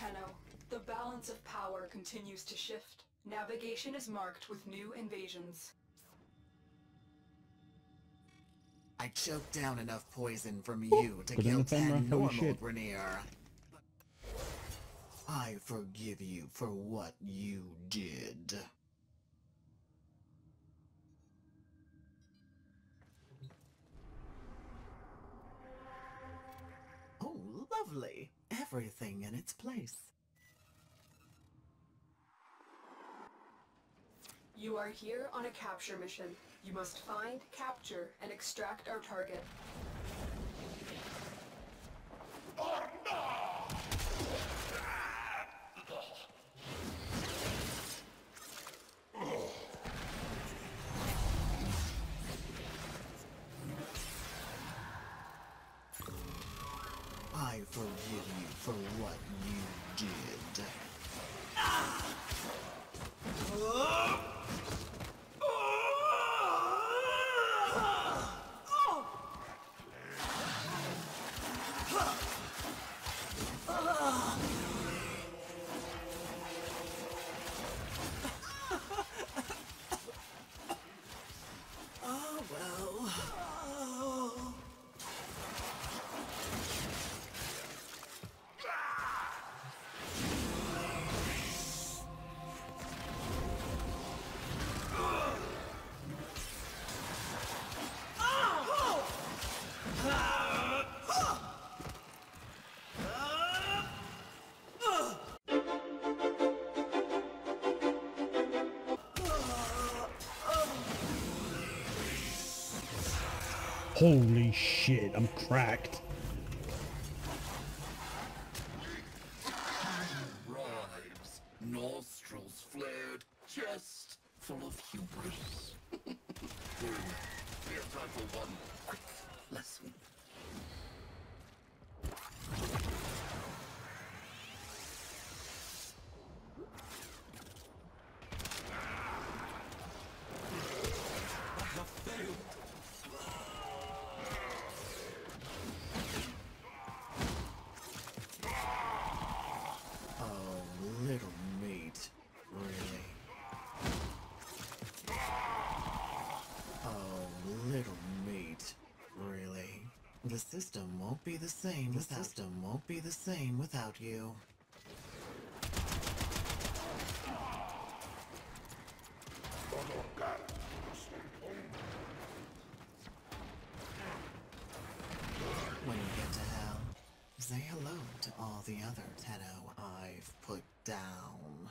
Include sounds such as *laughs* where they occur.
Tenno. The balance of power continues to shift. Navigation is marked with new invasions. I choked down enough poison from you to put kill the camera, ten normal shit. Grineer. I forgive you for what you did. Oh, lovely. Everything in its place. You are here on a capture mission. You must find, capture, and extract our target. I forgive you for what you did. Oh, Holy shit, I'm cracked. Nostrils flared, chest full of hubris. *laughs* We have time for one quick lesson. The system won't be the same. The system won't be the same without you. When you get to hell, say hello to all the other Tenno I've put down.